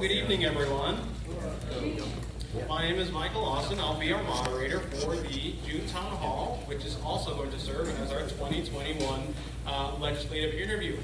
good evening, everyone. My name is Michael Austin. I'll be our moderator for the June Town Hall, which is also going to serve as our 2021 uh, legislative interview.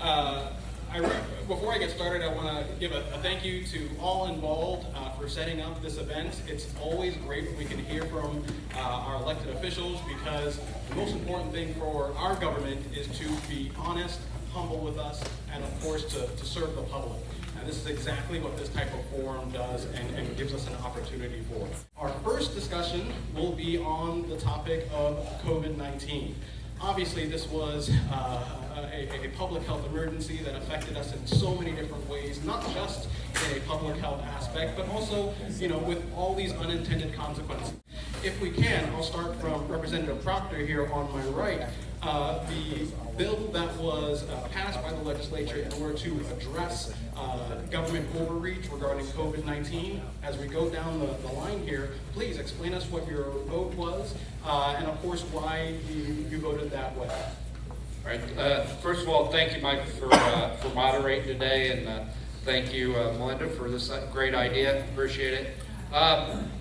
Uh, I, before I get started, I want to give a, a, thank you to all involved uh, for setting up this event. It's always great when we can hear from uh, our elected officials because the most important thing for our government is to be honest, humble with us, and of course to, to serve the public. And this is exactly what this type of forum does and, and gives us an opportunity for. Our first discussion will be on the topic of COVID-19. Obviously, this was uh, a, a, public health emergency that affected us in so many different ways, not just in a public health aspect, but also, you know, with all these unintended consequences. If we can, I'll start from Representative Proctor here on my right. Uh, the bill that was uh, passed by the legislature in order to address uh, government overreach regarding COVID-19. As we go down the, the, line here, please explain us what your vote was, uh, and of course why you, you voted that way. All right. Uh, first of all, thank you, Mike, for for moderating today, and thank you, Melinda, for this great idea. Appreciate it.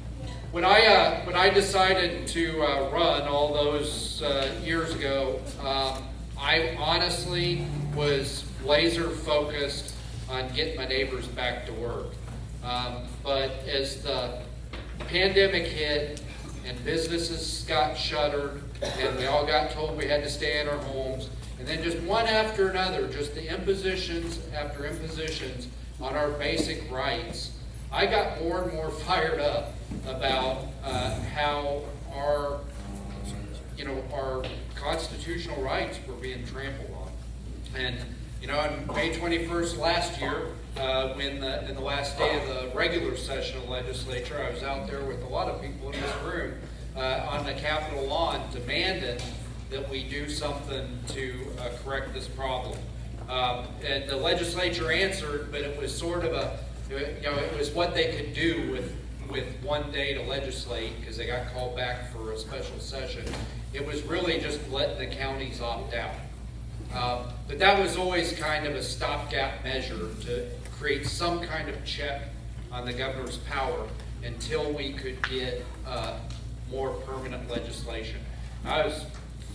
When I uh, when I decided to uh, run all those years ago, um, I honestly was laser focused on getting my neighbors back to work. Um, but as the pandemic hit and businesses got shuttered and we all got told we had to stay in our homes, and then just one after another, just the impositions after impositions on our basic rights, I got more and more fired up about uh, how our, you know, our constitutional rights were being trampled on. And, you know, on May 21st last year, uh, when the, in the last day of the regular session of the legislature, I was out there with a lot of people in this room uh, on the Capitol lawn demanding that we do something to uh, correct this problem. Um, and the legislature answered, but it was sort of a, you know, it was what they could do with with one day to legislate because they got called back for a special session. It was really just letting the counties opt out. Um, but that was always kind of a stopgap measure to create some kind of check on the governor's power until we could get uh, more permanent legislation. I was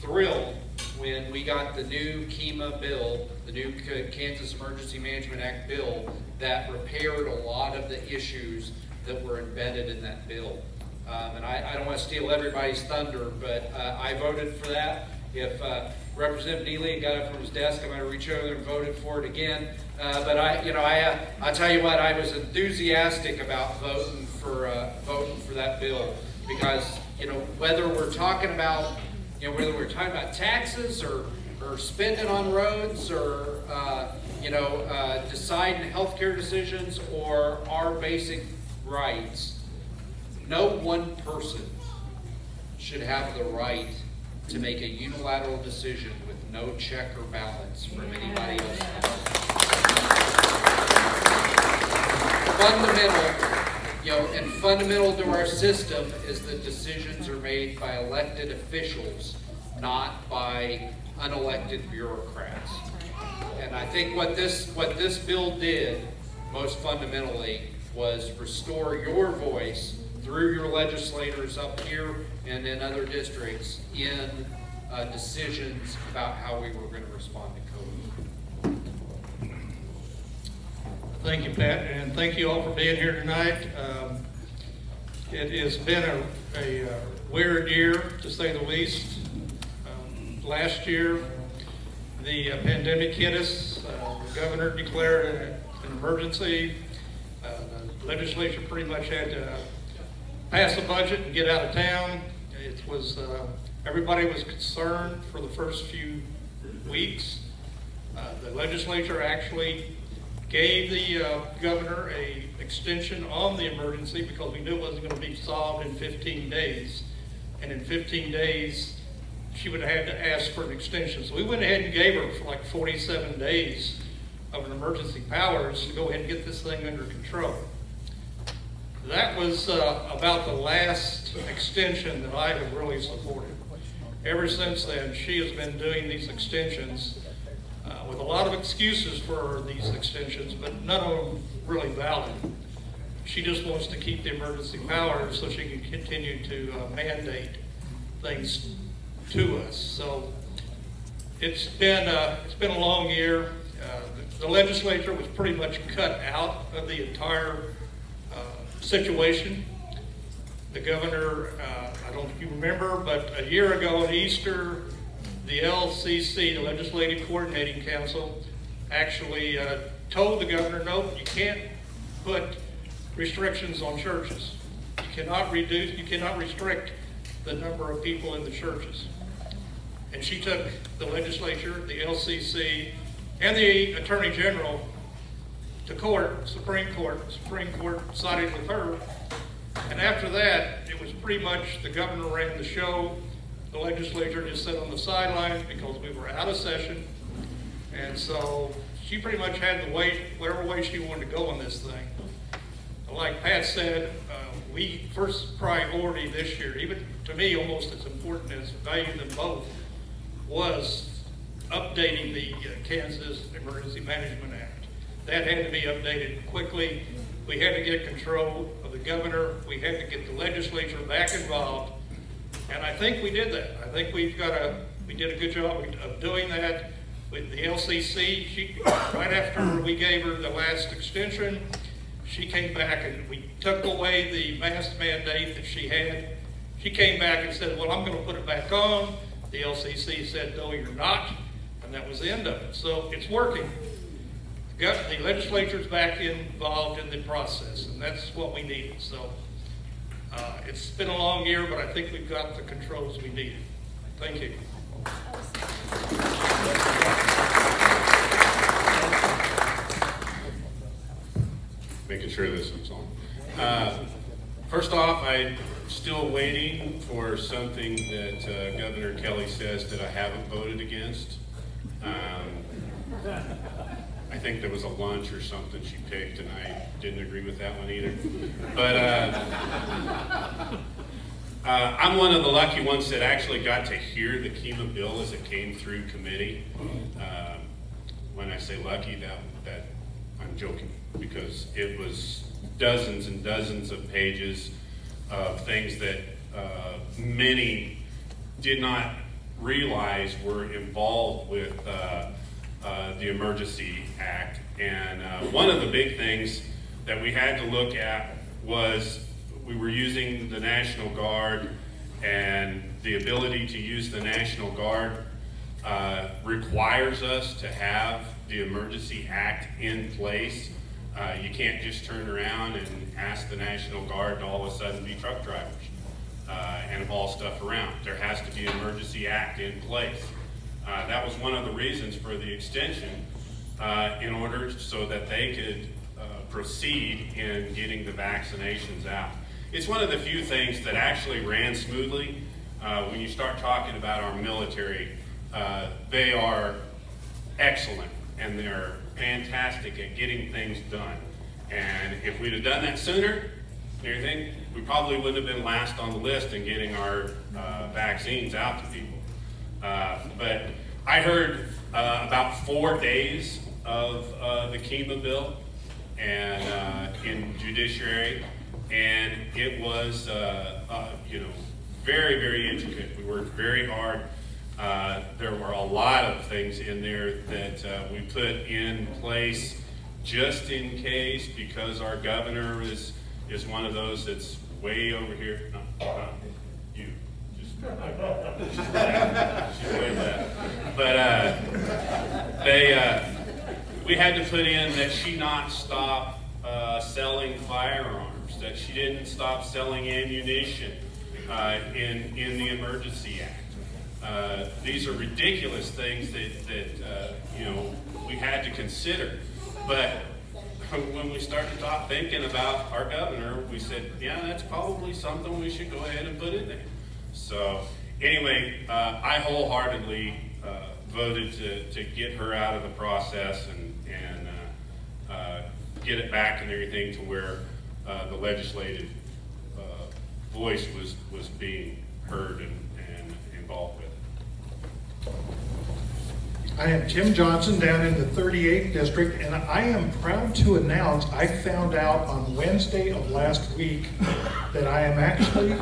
thrilled when we got the new KEMA bill, the new Kansas Emergency Management Act bill, that repaired a lot of the issues that were embedded in that bill. Um, and I, I, don't want to steal everybody's thunder, but uh, I voted for that. If uh, Representative Neelly got up from his desk, I'm going to reach over and voted for it again. Uh, but I, you know, I, uh, I tell you what, I was enthusiastic about voting for uh, voting for that bill because you know whether we're talking about you know, whether we're talking about taxes or, or spending on roads or, uh, you know, deciding healthcare decisions or our basic rights, no one person should have the right to make a unilateral decision with no check or balance from anybody else. Fundamental you know, and fundamental to our system is that decisions are made by elected officials, not by unelected bureaucrats. And I think what this what this bill did, most fundamentally, was restore your voice through your legislators up here and in other districts in uh, decisions about how we were going to respond to COVID. Thank you, Pat, and thank you all for being here tonight. Um, it has been a, a, uh, weird year, to say the least. Um, last year, the uh, pandemic hit us. Uh, the governor declared an, an emergency. Legislature pretty much had to pass the budget and get out of town. It was uh, everybody was concerned for the first few weeks. Uh, the legislature actually gave the uh, governor a extension on the emergency because we knew it wasn't going to be solved in 15 days. And in 15 days, she would have had to ask for an extension. So we went ahead and gave her for like 47 days of an emergency powers to go ahead and get this thing under control. That was uh, about the last extension that I have really supported. Ever since then, she has been doing these extensions with a lot of excuses for these extensions, but none of them really valid. She just wants to keep the emergency power so she can continue to uh, mandate things to us. So it's been, uh, it's been a long year. Uh, The legislature was pretty much cut out of the entire uh, situation. The governor, uh, I don't know if you remember, but a year ago at Easter, the LCC, the Legislative Coordinating Council, actually uh, told the governor, no, you can't put restrictions on churches. You cannot reduce, you cannot restrict the number of people in the churches. And she took the legislature, the LCC, and the Attorney General to court, Supreme Court. Supreme Court sided with her. And after that, it was pretty much the governor ran the show. The legislature just sat on the sidelines because we were out of session. And so she pretty much had to wait whatever way she wanted to go on this thing. Like Pat said, uh, we, first priority this year, even to me, almost as important as value them both, was updating the uh, Kansas Emergency Management Act. That had to be updated quickly. We had to get control of the governor. We had to get the legislature back involved. And I think we did that. I think we've got a, we did a good job of doing that with the LCC. She, right after we gave her the last extension, she came back and we took away the mask mandate that she had. She came back and said, well, I'm going to put it back on. The LCC said, no, you're not. And that was the end of it. So it's working. The legislature's back involved in the process, and that's what we needed. So uh, it's been a long year, but I think we've got the controls we needed. Thank you. making sure this one's on. Uh, First off, I'm still waiting for something that uh, Governor Kelly says that I haven't voted against. Um, I think there was a lunch or something she picked, and I didn't agree with that one either. But uh, uh, I'm one of the lucky ones that actually got to hear the KEMA bill as it came through committee. Um, When I say lucky, that, that, I'm joking, because it was dozens and dozens of pages of things that uh, many did not realize were involved with uh, the Emergency Act. And uh, one of the big things that we had to look at was we were using the National Guard and the ability to use the National Guard uh, requires us to have the Emergency Act in place. Uh, you can't just turn around and ask the National Guard to all of a sudden be truck drivers uh, and haul stuff around. There has to be an Emergency Act in place. Uh, that was one of the reasons for the extension uh, in order so that they could uh, proceed in getting the vaccinations out. It's one of the few things that actually ran smoothly. Uh, when you start talking about our military, uh, they are excellent and they're fantastic at getting things done. And if we'd have done that sooner, everything, we probably wouldn't have been last on the list in getting our uh, vaccines out to people. Uh, but I heard uh, about four days of uh, the KEMA bill and uh, in judiciary, and it was, uh, you know, very, very intricate. We worked very hard. There were a lot of things in there that we put in place just in case because our governor is is one of those that's way over here. No, she's way. But uh, they, uh, we had to put in that she not stop uh, selling firearms, that she didn't stop selling ammunition uh, in in the Emergency Act. Uh, these are ridiculous things that, that uh, you know, we had to consider. But when we started to talk, thinking about our governor, we said, yeah, that's probably something we should go ahead and put in there. So anyway, uh, I wholeheartedly uh, voted to, to get her out of the process and, and uh, uh, get it back and everything to where the legislative voice was, was being heard and, and involved with. I am Tim Johnson down in the 38th District, and I am proud to announce I found out on Wednesday of last week that I am actually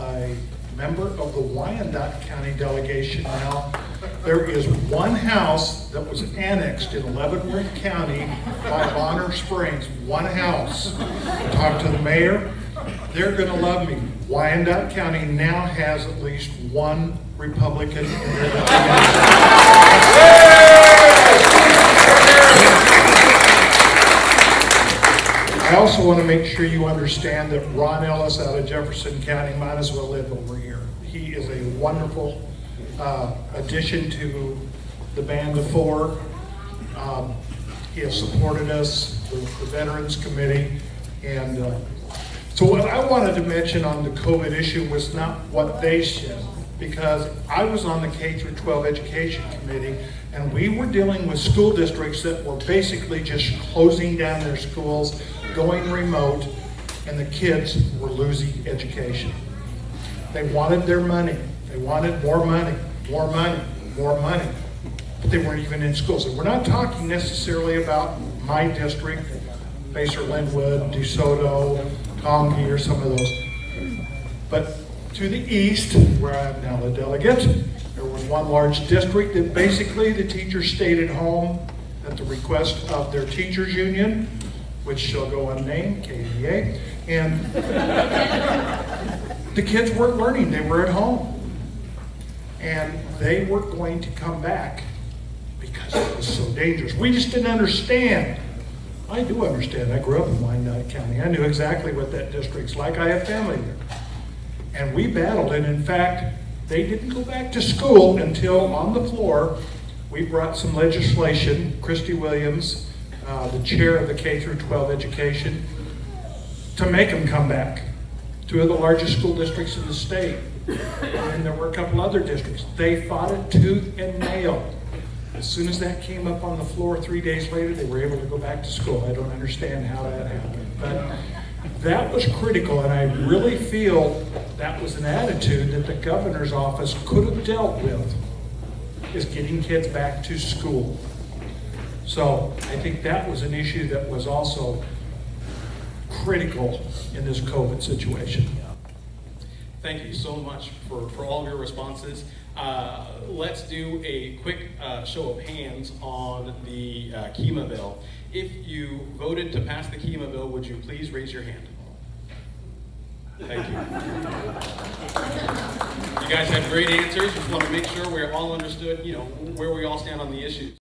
a member of the Wyandotte County delegation now. There is one house that was annexed in Leavenworth County by Bonner Springs, one house. Talk to the mayor, they're gonna love me. Wyandotte County now has at least one Republican in their delegation. I also want to make sure you understand that Ron Ellis out of Jefferson County might as well live over here. He is a wonderful uh, addition to the Band of Four. Um, He has supported us, the the Veterans Committee, and uh, so what I wanted to mention on the COVID issue was not what they said, because I was on the K through 12 Education Committee, and we were dealing with school districts that were basically just closing down their schools, going remote, and the kids were losing education. They wanted their money. They wanted more money, more money, more money. But they weren't even in schools. And we're not talking necessarily about my district, Basehor Linwood, DeSoto, Tongi, or some of those. But to the east, where I'm now the delegate, there was one large district that basically the teachers stayed at home at the request of their teachers union, which shall go unnamed, KDA, and the kids weren't learning, they were at home. And they were going to come back because it was so dangerous. We just didn't understand. I do understand. I grew up in Wyandotte County. I knew exactly what that district's like. I have family there. And we battled, and in fact, they didn't go back to school until on the floor, we brought some legislation, Kristey Williams, uh, the chair of the K through 12 education, to make them come back. Two of the largest school districts in the state. And there were a couple other districts. They fought it tooth and nail. As soon as that came up on the floor, three days later, they were able to go back to school. I don't understand how that happened. But that was critical, and I really feel that was an attitude that the governor's office could have dealt with, is getting kids back to school. So I think that was an issue that was also critical in this COVID situation. Thank you so much for, for all of your responses. Uh, let's do a quick uh, show of hands on the uh, KEMA bill. If you voted to pass the KEMA bill, would you please raise your hand? Thank you. You guys had great answers. Just want to make sure we're all understood, you know, where we all stand on the issues.